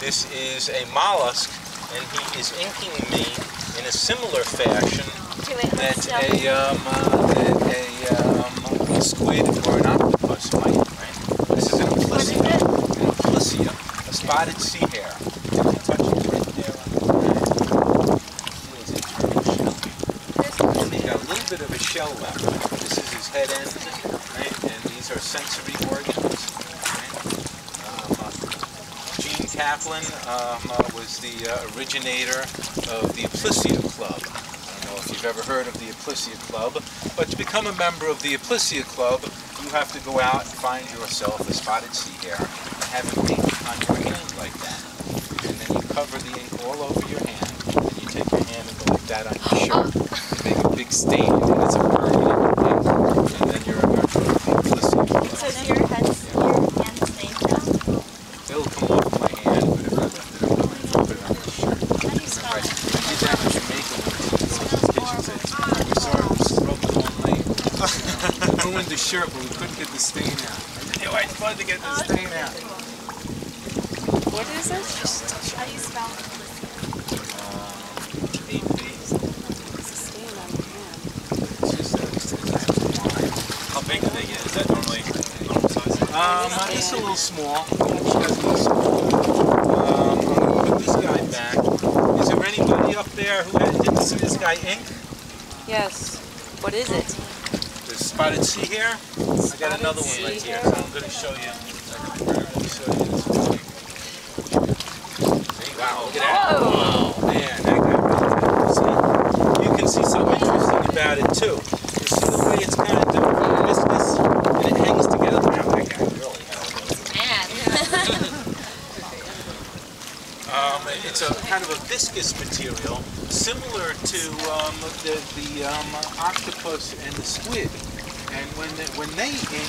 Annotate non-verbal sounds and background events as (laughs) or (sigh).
This is a mollusk, and he is inking me in a similar fashion that a, um, uh, that a, um, squid or an octopus might, right? This is an aplysia. An aplysia, a spotted sea hare. You can touch it right there on the right. Feels it turning shelly. And he's got a little bit of a shell left. This is his head end, right? And these are sensory organs. Right? Um, uh, Gene Kaplan um, uh, was the uh, originator of the Aplysia Club. I don't know if you've ever heard of the Aplysia Club, but to become a member of the Aplysia Club, you have to go out and find yourself a spotted sea hare and have it painted on your hand like that. And then you cover the ink all over your hand, and you take your hand and go like that on your (laughs) shirt. You make a big stain, and it's a permanent ink. And then you're a member of the Aplysia Club. So is your head, your hand stained now? It'll come off my hand, but if I left it open, I can put it on my shirt. How do you spell Right. it? I did that in Jamaica once. We go to the kitchen, said, we saw it scrub it all night. (laughs) Ruined the shirt, but we couldn't get the stain out. I said, yo, I tried to get the stain out. What is it? How do you spell it? Um, eight days. It's a stain on the hand. Just, uh, it's. How big do they get? Is that normally normal size? Um, it's a little small. A little small. Um, I'm gonna put this guy back. Is there anybody up there who didn't see this guy ink? Yes. What is it? The spotted sea hare? I got another one right here, so I'm gonna show you. I'm gonna show you Wow, look at that. Whoa! Man, that guy really see, You can see something interesting about it too. You see the way it's kind of different, viscous, and it hangs together. Now that guy really has it. Um, it's a kind of a viscous material, similar to um, the, the um, octopus and the squid. And when they, when they